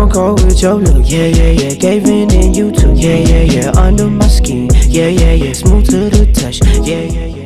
Stone cold with your look, yeah, yeah, yeah. Gave in and you took, yeah, yeah, yeah. Under my skin, yeah, yeah, yeah. Smooth to the touch, yeah, yeah, yeah.